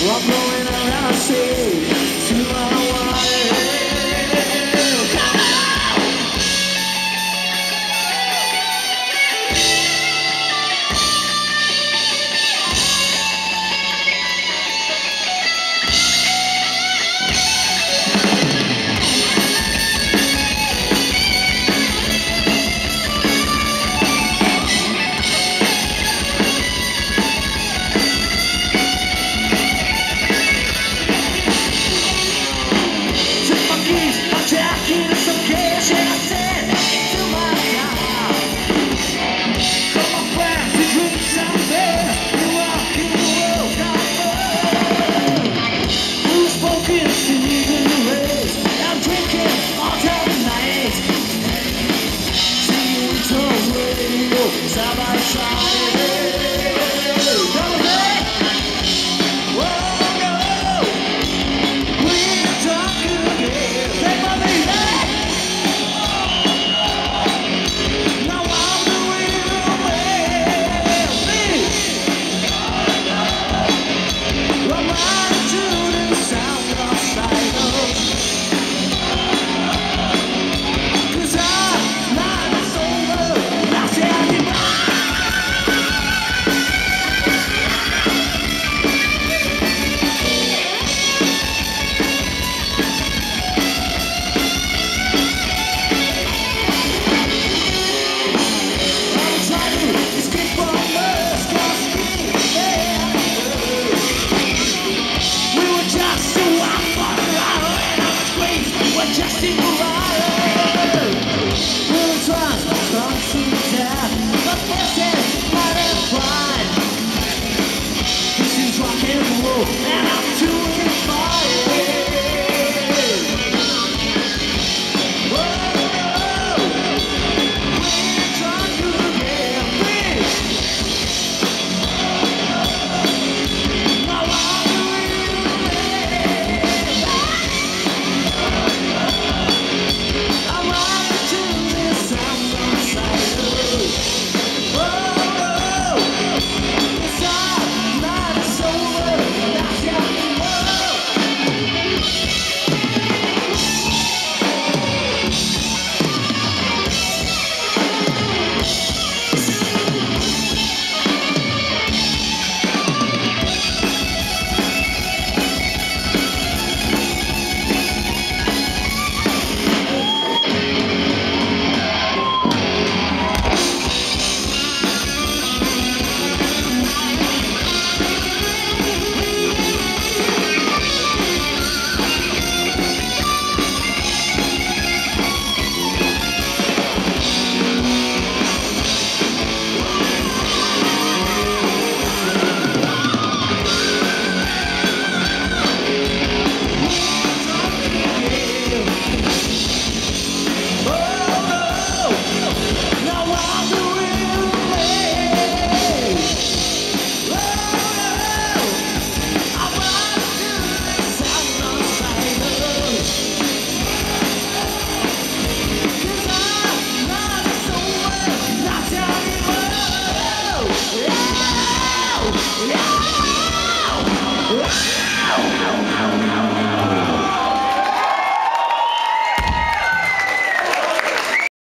What going around, see?